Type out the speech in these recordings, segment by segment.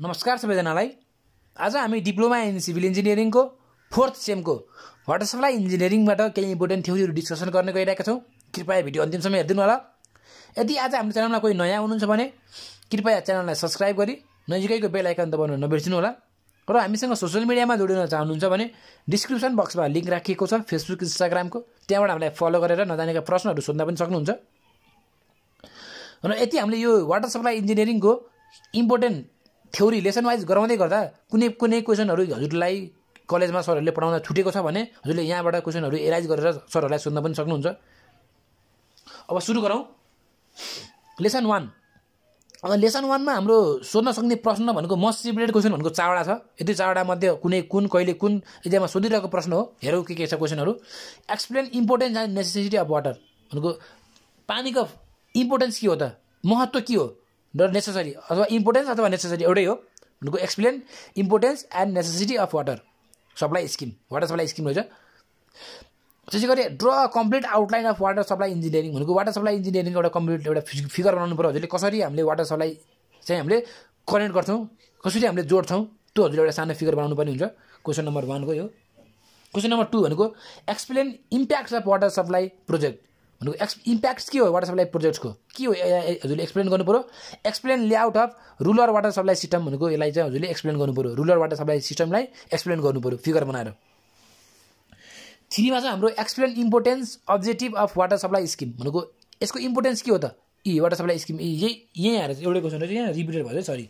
नमस्कार सबैजनालाई। आज हामी डिप्लोमा इन सिभिल इन्जिनियरिङको फोर्थ सेमको वाटर सप्लाई इन्जिनियरिङबाट केही इम्पोर्टेन्ट थ्योरीहरू डिस्कसन गर्ने गइरहेका छौँ। कृपया भिडियो अन्तिमसम्म हेरिदिनु होला। यदि आज हाम्रो च्यानलमा कोही नयाँ हुनुहुन्छ भने कृपया च्यानललाई सब्सक्राइब गरी नजिकैको बेल आइकन दबाउनु नबिर्सिनु होला। र हामीसँग सोसियल मिडियामा जोडिन चाहनुहुन्छ भने डिस्क्रिप्सन बक्समा लिङ्क राखिएको छ फेसबुक इन्स्टाग्रामको। त्यहाँबाट हामीलाई फलो गरेर नजानेका प्रश्नहरू सोध्न पनि सक्नुहुन्छ। र यति हामीले यो वाटर सप्लाई इन्जिनियरिङको इम्पोर्टेन्ट थ्योरी लेसन वाइज गराउँदै गर्दा कुनै कुनै क्वेसनहरू हजुरलाई कलेजमा सरहरूले पढाउन छुटेको छ भने हजुरले यहाँबाट क्वेसनहरू एराइज गरेर सरहरूलाई सोध्न पनि सक्नुहुन्छ। अब सुरु गरौँ। लेसन वान अब लेसन वानमा हाम्रो सोध्न सक्ने प्रश्न भनेको मोस्ट रिपिटेड क्वेसन भनेको चारवटा छ। यति चारवटा मध्ये कुनै कुन कहिले कुन इक्जाममा सोधिरहेको प्रश्न हो। हेरौँ के के छ क्वेसनहरू explain importance and necessity of water भनेको पानीको इम्पोर्टेन्स के हो त? महत्त्व के हो? र नेसेसरी अथवा इम्पोर्टेन्स अथवा नेसेसरी एउटै हो। भनेको explain importance and necessity of water supply scheme. Water supply scheme रहेछ। त्यसै गरी draw complete outline of water supply engineering भनेको वाटर सप्लाई इन्जिनियरिङ एउटा कम्प्लिट एउटा फिगर बनाउनु पऱ्यो हजुरले कसरी हामीले वाटर सप्लाई चाहिँ हामीले कनेक्ट गर्छौँ कसरी हामीले जोड्छौँ त्यो हजुरले एउटा सानो फिगर बनाउनु पर्ने हुन्छ। क्वेसन नम्बर वानको यो। क्वेसन नम्बर टू भनेको explain impacts of water supply project भनेको एक्स इम्प्याक्ट्स के हो वाटर सप्लाई प्रोजेक्टको के हो? हजुरले एक्सप्लेन पऱ्यो explain layout of rural water supply system भनेको यसलाई चाहिँ हजुरले एक्सप्लेन गर्नु पऱ्यो रुरल वाटर सप्लाई सिस्टमलाई एक्सप्लेन गर्नु पऱ्यो फिगर बनाएर। थ्रीमा चाहिँ हाम्रो explain importance objective of water supply scheme भनेको यसको इम्पोर्टेन्स के हो त? यी वाटर सप्लाई स्किम यही यहीँ आएर चाहिँ एउटै क्वेसन रहेछ। यहाँ रिपिटेड भयो सरी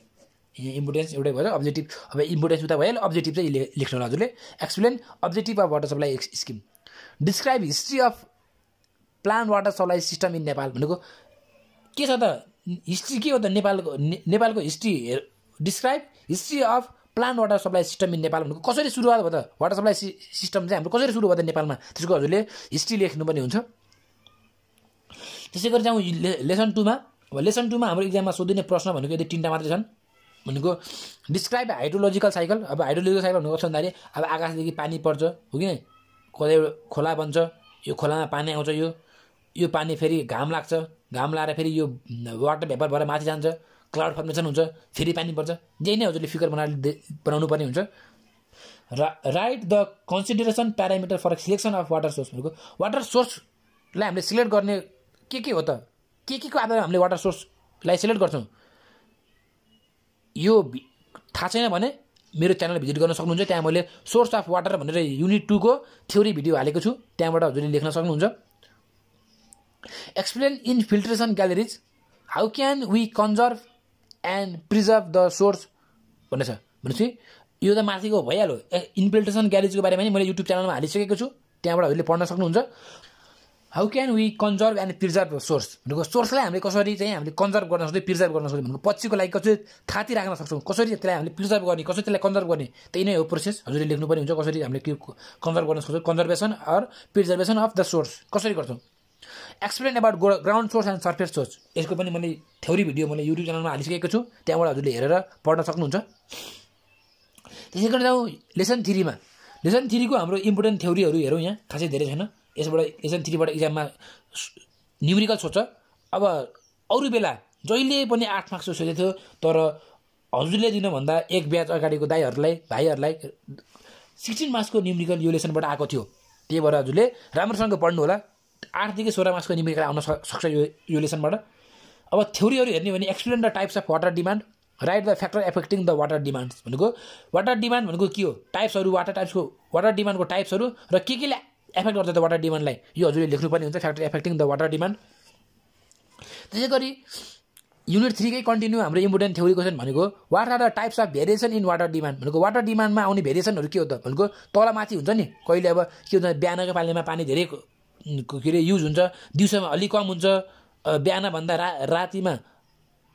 यहाँ इम्पोर्टेन्स एउटै भयो अब्जेक्टिभ अब इम्पोर्टेन्स उता भइहाल्यो। अब्जेक्टिभ चाहिँ लेख्नु होला हजुरले। Explain objective of water supply scheme describe history of plan water supply system in Nepal भनेको के छ त? हिस्ट्री के हो त नेपालको? नेपालको history describe history of plan water supply system in Nepal भनेको कसरी सुरुवात भयो त? वाटर सप्लाई सिस्टम चाहिँ हाम्रो कसरी सुरु भयो त नेपालमा? त्यसको हजुरले हिस्ट्री लेख्नुपर्ने हुन्छ। त्यसै गरी जाउँ लेसन टूमा अब लेसन टूमा हाम्रो इक्जाममा सोधिने प्रश्न भनेको यदि तिनवटा मात्रै छन् भनेको डिस्क्राइब हाइड्रोलोजिकल साइकल अब हाइड्रोलोजिकल साइकल भनेको कस्तो भन्दाखेरि अब आकाशदेखि पानी पर्छ हो कि नै? कतै खोला बन्छ यो खोलामा पानी आउँछ यो यो पानी फेरि घाम लाग्छ। घाम लाएर फेरि यो वाटर भेपर भएर माथि जान्छ। क्लाउड फर्मेसन हुन्छ। फेरि पानी पर्छ। यही नै हजुरले फिगर बनाएर बनाउनु पर्ने हुन्छ। रा write the consideration parameter for selection of water source भनेको वाटर सोर्सलाई हामीले सिलेक्ट गर्ने के के हो त? के के को आधारमा हामीले वाटर सोर्सलाई सिलेक्ट गर्छौँ? यो थाहा छैन भने मेरो च्यानल भिजिट गर्न सक्नुहुन्छ। त्यहाँ मैले सोर्स अफ वाटर भनेर युनिट टूको थ्योरी भिडियो हालेको छु। त्यहाँबाट हजुरले लेख्न सक्नुहुन्छ। Explain infiltration galleries how can we conserve and preserve the source भन्ने छ भनेपछि यो त माथिको भइहाल्यो। इन्फिल्ट्रेसन ग्यारेजको बारेमा नि मैले युट्युब च्यानलमा हालिसकेको छु। त्यहाँबाट हजुरले पढ्न सक्नुहुन्छ। How can we conserve and preserve source भनेको सोर्सलाई हामीले कसरी चाहिँ हामीले कन्जर्भ गर्न सक्छौँ प्रिजर्भ गर्न सक्छौँ भनेको पछिको लागि कसरी थाती राख्न सक्छौँ कसरी त्यसलाई हामीले प्रिजर्भ गर्ने कसरी त्यसलाई कन्जर्भ गर्ने त्यही नै हो प्रोसेस हजुरले लेख्नुपर्ने हुन्छ कसरी हामीले के कन्जर्भ गर्न सक्छौँ। Conservation or preservation of the source कसरी गर्छौँ? Explain about ground source and surface source यसको पनि मैले थ्योरी भिडियो मैले युट्युब च्यानलमा हालिसकेको छु। त्यहाँबाट हजुरले हेरेर पढ्न सक्नुहुन्छ। त्यसै गरी जाउँ लेसन थ्रीमा लेसन थ्रीको हाम्रो इम्पोर्टेन्ट थ्योरीहरू हेरौँ यहाँ। खासै धेरै छैन। यसबाट लेसन थ्रीबाट इक्जाममा न्युमेरिकल सोध्छ। अब अरू बेला जहिले पनि आठ मार्क्सको सोधेको थियो तर हजुरले दिनुभन्दा एक ब्याच अगाडिको दाईहरूलाई भाइहरूलाई सिक्सटिन मार्क्सको न्युमेरिकल यो लेसनबाट आएको थियो। त्यही भएर हजुरले राम्रोसँग पढ्नु होला। आठदेखि सोह्र मार्क्सको न्युमेरिकल आउन सक्छ यो यो लेसनबाट। अब थ्योरीहरू हेर्ने भने explain the types of water demand write the factor affecting the water demand भनेको वाटर डिमान्ड भनेको के हो? टाइप्सहरू वाटर टाइप्सको वाटर डिमान्डको टाइप्सहरू र के केले एफेक्ट गर्छ त वाटर डिमान्डलाई? यो हजुरले लेख्नुपर्ने हुन्छ factor affecting the water demand. त्यसै गरी युनिट थ्रीकै कन्टिन्यू हाम्रो इम्पोर्टेन्ट थ्योरी क्वेसन भनेको what are the types of variation in water demand भनेको वाटर डिमान्डमा आउने भेरिएसनहरू के हो त? भनेको तल माथि हुन्छ नि कहिले अब के हुन्छ बिहानको पानीमा पानी धेरै के अरे युज हुन्छ दिउँसोमा अलिक कम हुन्छ बिहानभन्दा रा रातिमा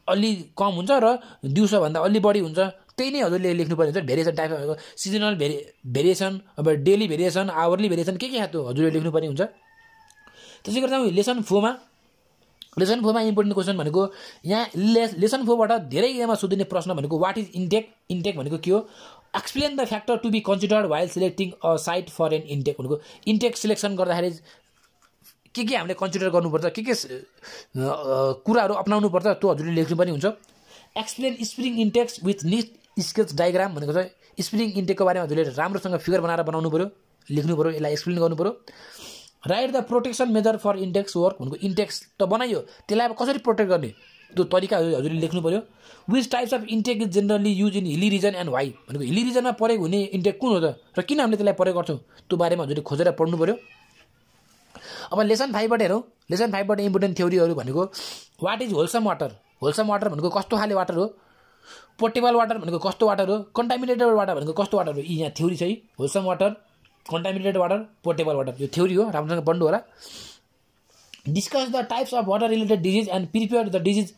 अलि कम हुन्छ र दिउँसोभन्दा अलि बढी हुन्छ। त्यही नै हजुरले लेख्नुपर्ने हुन्छ। Variation type seasonal vari variation अब डेली भेरिएसन आवरली भेरिएसन के के खातो हजुरले लेख्नुपर्ने हुन्छ? त्यसै गर्दा लेसन फोरमा लेसन फोरमा इम्पोर्टेन्ट क्वेसन भनेको यहाँ ले लेसन फोरबाट धेरै इमा सोधिने प्रश्न भनेको वाट इज इन्टेक इन्टेक भनेको के हो? Explain the factor to be considered while selecting a site for an intake भनेको इन्टेक सिलेक्सन गर्दाखेरि के के हामीले कन्सिडर गर्नुपर्छ? के के कुराहरू अप्नाउनु पर्छ त्यो हजुरले लेख्नु पनि हुन्छ। Explain spring intakes with neat sketch diagram भनेको छ। स्प्रिङ इन्टेकको बारेमा हजुरले राम्रोसँग फिगर बनाएर बनाउनु पऱ्यो लेख्नु पऱ्यो यसलाई एक्सप्लेन गर्नु पऱ्यो write the protection measure for index work भनेको इन्डेक्स त बनाइयो त्यसलाई अब कसरी प्रोटेक्ट गर्ने? त्यो तरिका हजुरले लेख्नु पऱ्यो which types of intake is generally use in hilly region and why भनेको हिली रिजनमा प्रयोग हुने इन्टेक कुन हो त? र किन हामीले त्यसलाई प्रयोग गर्छौँ? त्यो बारेमा हजुरले खोजेर पढ्नु पऱ्यो अब लेसन फाइभबाट हेरौँ। लेसन फाइभबाट इम्पोर्टेन्ट थ्योरीहरू भनेको what is wholesome water wholesome water भनेको कस्तो खाले वाटर हो? पोर्टेबल वाटर भनेको कस्तो वाटर हो? कन्टामिनेटेड वाटर भनेको कस्तो वाटर हो? यी यहाँ थ्योरी छ है wholesome water contaminated water portable water यो थ्योरी हो राम्रोसँग पढ्नु होला। Discuss the types of water related disease and prepare the disease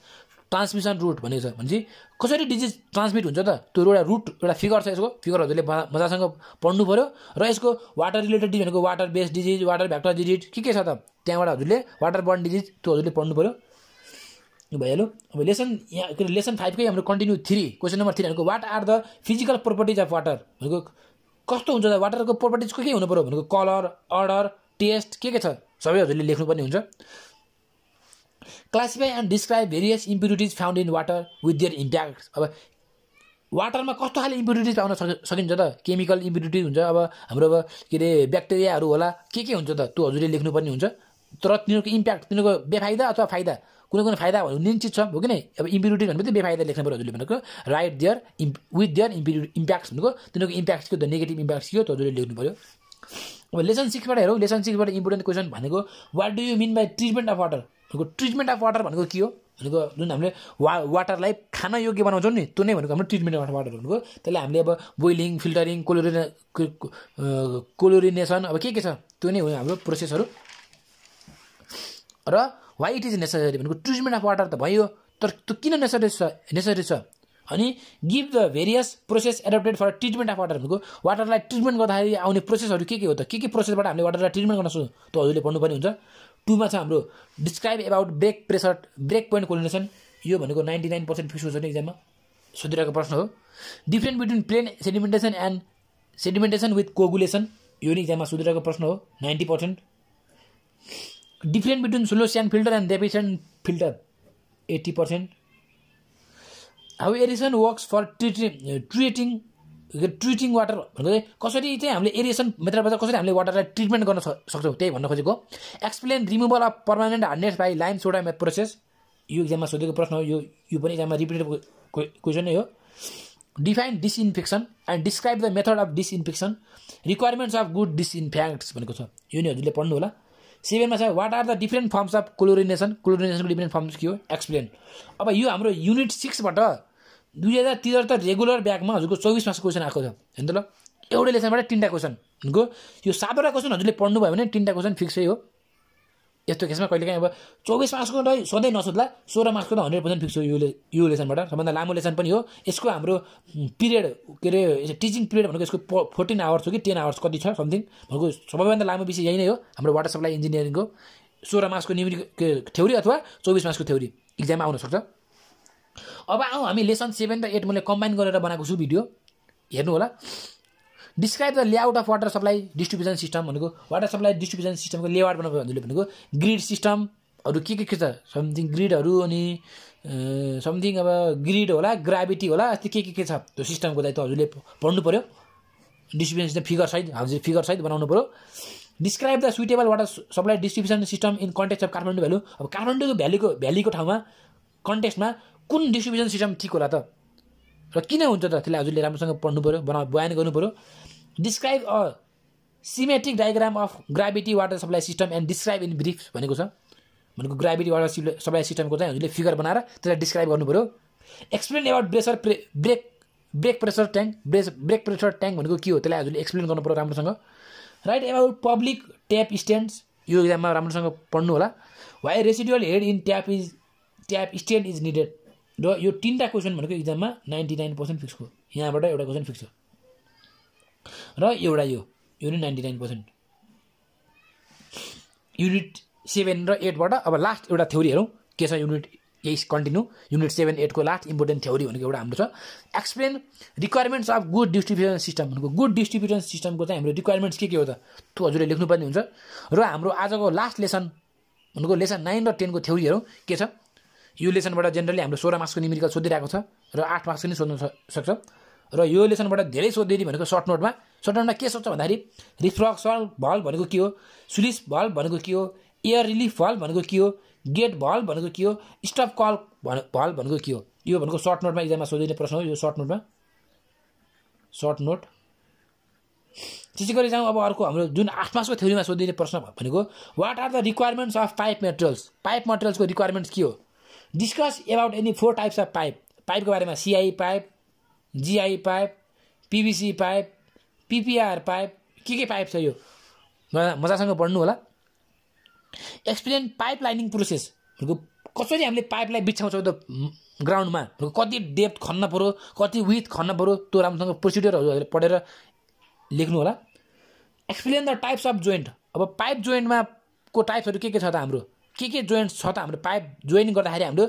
transmission route भनेको छ। भनेपछि कसरी डिजिज ट्रान्समिट हुन्छ त? त्यो एउटा रुट एउटा फिगर छ यसको। फिगर हजुरले मजासँग पढ्नु पऱ्यो र यसको वाटर रिलेटेड डिजिज भनेको water based disease water vector disease के के छ त? त्यहाँबाट हजुरले वाटर बर्न डिजिज त्यो हजुरले पढ्नु पऱ्यो भइहाल्यो। अब लेसन यहाँ के अरे लेसन फाइभकै हाम्रो continue three question number three भनेको what are the physical properties of water भनेको कस्तो हुन्छ त? वाटरको प्रोपर्टिज के के हुनु पऱ्यो भनेको कलर अर्डर टेस्ट के के छ? सबै हजुरले लेख्नुपर्ने हुन्छ। Classify and describe various impurities found in water with their impact अब वाटरमा कस्तो खाले इम्प्युरिटिज पाउन सकिन्छ त? केमिकल इम्प्युरिटिज हुन्छ। अब हाम्रो अब के अरे ब्याक्टेरियाहरू होला के के हुन्छ त? त्यो हजुरले लेख्नुपर्ने हुन्छ। तर तिनीहरूको इम्प्याक्ट तिनीहरूको बेफाइदा अथवा फाइदा? कुनै कुनै फाइदा हुने चिज छ हो कि नै? अब इम्प्युरिटी भनेको बेफाइदा लेख्नु पऱ्यो हजुरले भनेको। Write their im with their impuri impacts भनेको। तिनीहरूको इम्प्याक्ट्स के हो नेगेटिभ इम्प्याक्ट्स के हो त्यो हजुरले लेख्नु पऱ्यो अब लेसन सिक्सबाट हेरौँ। लेसन सिक्सबाट इम्पोर्टेन्ट क्वेसन भनेको what do you mean by treatment of water भनेको ट्रिटमेन्ट अफ वाटर भनेको के हो? भनेको जुन हामीले वा वाटरलाई खान योग्य बनाउँछौँ नि त्यो नै भनेको हाम्रो ट्रिटमेन्ट अफ वाटर भनेको त्यसलाई हामीले अब बोइलिङ फिल्टरिङ कोलोरिन कोलोरिनेसन अब के के छ? त्यो नै हो हाम्रो प्रोसेसहरू र वाइ इट इज नेसेसरी भनेको ट्रिटमेन्ट अफ वाटर त भयो तर त्यो किन नेसरी छ? नेसरी छ। अनि give the various process adopted for treatment of water भनेको वाटरलाई ट्रिटमेन्ट गर्दाखेरि आउने प्रोसेसहरू के के हो त? के के प्रोसेसबाट हामीले वाटरलाई ट्रिटमेन्ट गर्न सक्छौँ? त्यो हजुरले पढ्नुपर्ने हुन्छ। टुमा छ हाम्रो describe about break pressure break point chlorination यो भनेको नाइन्टी नाइन पर्सेन्ट फिक्स हुन्छ नि इक्जाममा सोधिरहेको प्रश्न हो। Different between plain sedimentation and sedimentation with coagulation यो नि इक्जाममा सोधिरहेको प्रश्न हो। Ninety percent different between slow sand filter and deficient filter eighty percent how aeration works for treating treating treating water भनेको चाहिँ कसरी चाहिँ हामीले एरिएसन मेथडबाट कसरी हामीले वाटरलाई ट्रिटमेन्ट गर्न सक्छौँ त्यही भन्न खोजेको। Explain removal of permanent hardness by lime soda method process यो इक्जाममा सोधेको प्रश्न हो यो यो पनि इक्जाममा रिपिटेड क्वेसन नै हो। Define disinfection and describe the method of disinfection requirements of good disinfectants भनेको छ। यो नि हजुरले पढ्नु होला। सेभेनमा छ what are the different forms of chlorination क्लोरिनेसनको different forms के हो? एक्सप्लेन अब यो हाम्रो युनिट सिक्सबाट दुई हजार त्रिहत्तर रेगुलर ब्यागमा हजुरको चौबिस मासको क्वेसन आएको छ हेर्नु त ल। एउटै लेसनबाट तिनवटा क्वेसन भनेको यो सातवटा क्वेसन हजुरले पढ्नुभयो भने तिनवटा क्वेसन फिक्सै हो यस्तो केसमा कहिले काहीँ अब चौबिस मार्क्सको त सधैँ नसोध्ला सोह्र मार्क्सको त हन्ड्रेड पर्सेन्ट फिक्स हो यो यो लेसनबाट। सबभन्दा लामो लेसन पनि हो। यसको हाम्रो पिरियड के अरे टिचिङ पिरियड भनेको यसको फोर्टिन आवर्स हो कि टेन आवर्स कति छ समथिङ भनेको सबैभन्दा लामो विषय यही नै हो हाम्रो वाटर सप्लाई इन्जिनियरिङको सोह्र मार्क्सको न्युमेरिक थ्योरी अथवा चौबिस मार्क्सको थ्योरी इक्जाममा आउनसक्छ अब आउँ हामी लेसन सेभेन र एट मैले कम्बाइन गरेर बनाएको छु भिडियो हेर्नु होला। Describe the layout of water supply distribution system भनेको वाटर सप्लाई डिस्ट्रिब्युसन सिस्टमको लेआउट बनाएको हजुरले भनेको ग्रिड सिस्टमहरू के के के छ? समथिङ ग्रिडहरू अनि समथिङ अब ग्रिड होला ग्राभिटी होला यस्तै के के के छ? त्यो सिस्टमको दायित्व हजुरले पढ्नु पऱ्यो डिस्ट्रिब्युसन सिस्टम फिगर सहित हजुर फिगर सहित बनाउनु पऱ्यो describe the suitable water supply distribution system in context of Kathmandu valley अब काठमाडौँको भ्यालीको भ्यालीको ठाउँमा कन्टेक्स्टमा कुन डिस्ट्रिब्युसन सिस्टम ठिक होला त? र किन हुन्छ त? त्यसलाई हजुरले राम्रोसँग पढ्नु पऱ्यो बना बयान गर्नु पऱ्यो describe a symmetric diagram of gravity water supply system and describe in brief भनेको छ। भनेको ग्राभिटी वाटर सप्लाई सिस्टमको चाहिँ हजुरले फिगर बनाएर त्यसलाई डिस्क्राइब गर्नु पऱ्यो एक्सप्लेन एबाउट प्रेसर प्रे ब्रेक ब्रेक प्रेसर ट्याङ्क ब्रेस ब्रेक प्रेसर ट्याङ्क भनेको के हो? त्यसलाई हजुरले एक्सप्लेन गर्नु पऱ्यो राम्रोसँग। Write about public tap stands यो इक्जाममा राम्रोसँग पढ्नु होला। Why residual head in tap is tap stand is needed र यो तिनवटा क्वेसन भनेको इक्जाममा नाइन्टी नाइन पर्सेन्ट फिक्स हो यहाँबाट एउटा क्वेसन फिक्स हो। र एउटा यो यो नि ninety nine percent. Unit seven र एटबाट अब लास्ट एउटा थ्योरी हेरौँ। के छ युनिट? यही कन्टिन्यू युनिट सेभेन एटको लास्ट इम्पोर्टेन्ट थ्योरी भनेको एउटा हाम्रो छ। Explain requirements of good distribution system भनेको गुड डिस्ट्रिब्युसन सिस्टमको चाहिँ हाम्रो रिक्वायरमेन्ट्स के के हो त? त्यो हजुरले लेख्नुपर्ने हुन्छ। र हाम्रो आजको लास्ट लेसन भनेको लेसन नाइन र टेनको थ्योरीहरू के छ? यो लेसनबाट जेनरली हाम्रो सोह्र मार्क्सको निमिरिकल सोधिरहेको छ र आठ मार्क्सको नि सोध्न सक्छ। र यो लेसनबाट धेरै सोधिदिने भनेको सर्ट नोटमा सर्ट नोटमा के सोध्छ भन्दाखेरि रिफ्लक्सल भल भनेको के हो? सुलिस भल भनेको के हो? एयर रिलिफ भल भनेको के हो? गेट भल भनेको के हो? स्टप कल भन भल भनेको के हो? यो भनेको सर्ट नोटमा इक्जाममा सोधिने प्रश्न हो। यो सर्ट नोटमा सर्ट नोट त्यसै गरी जाउँ अब अर्को हाम्रो जुन आठ मासको थ्योरीमा सोधिने प्रश्न भनेको what are the requirements of pipe materials pipe मटेरियल्सको requirements के हो? Discuss about any four types of pipe pipe बारेमा CI pipe GI pipe PVC pipe PPR pipe के के पाइप छ यो मजासँग पढ्नु होला एक्सप्लेन पाइप लाइनिङ प्रोसेस कसरी हामीले पाइपलाई बिछाउँछौँ त ग्राउन्डमा कति डेप्थ खन्न पऱ्यो कति विथ खन्न पऱ्यो त्यो राम्रोसँग प्रोसिडियरहरू पढेर लेख्नु होला। Explain the types of joint अब पाइप जोइन्टमा को टाइप्सहरू के के छ त हाम्रो? के के जोइन्ट छ त हाम्रो पाइप जोइन गर्दाखेरि हाम्रो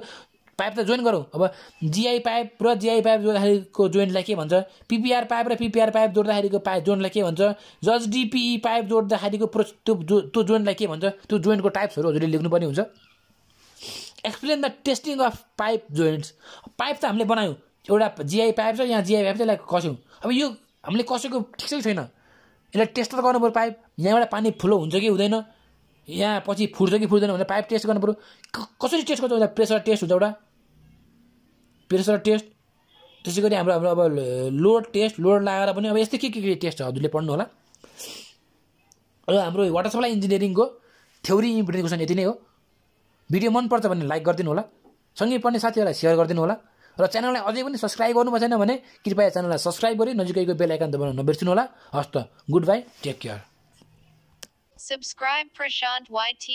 पाइप त जोइन गरौँ। अब जिआई पाइप र जिआई पाइप जोड्दाखेरिको जोइन्टलाई के भन्छ? पिपिआर पाइप र पिपिआर पाइप जोड्दाखेरिको पाइप जोइन्टलाई के भन्छ? जज डिपिई पाइप जोड्दाखेरिको प्रो त्यो जो त्यो जोइन्टलाई के भन्छ? त्यो जोइन्टको टाइप्सहरू हजुरले लेख्नुपर्ने हुन्छ। Explain the testing of pipe joints pipe त हामीले बनायौँ। एउटा जिआई पाइप छ यहाँ जिआई पाइप चाहिँ यसलाई कस्यौँ। अब यो हामीले कसैको ठिक छैन। यसलाई टेस्ट त गर्नु पाइप। यहाँबाट पानी फ्लो हुन्छ कि हुँदैन? यहाँ पछि फुट्छ कि फुट्दैन भनेर पाइप टेस्ट गर्नु पऱ्यो कसरी टेस्ट गर्छ एउटा प्रेसर टेस्ट हुन्छ एउटा। Pressure test. त्यसै गरी हाम्रो हाम्रो अब लोड टेस्ट लोड लगाएर पनि अब यस्तै के के के टेस्ट छ हजुरले पढ्नु होला। र हाम्रो वाटर सप्लाई इन्जिनियरिङको थ्योरी इम्पोर्टेन्ट क्वेसन यति नै हो। भिडियो मनपर्छ भने लाइक गरिदिनु होला। सँगै पढ्ने साथीहरूलाई सेयर गरिदिनु होला। र च्यानललाई अझै पनि सब्सक्राइब गर्नुभएको छैन भने कृपया च्यानललाई सब्सक्राइब गरी नजिकैको बेल आइकन दबाउन नबिर्सिनु होला। हस्त goodbye take care. Subscribe Prashant YT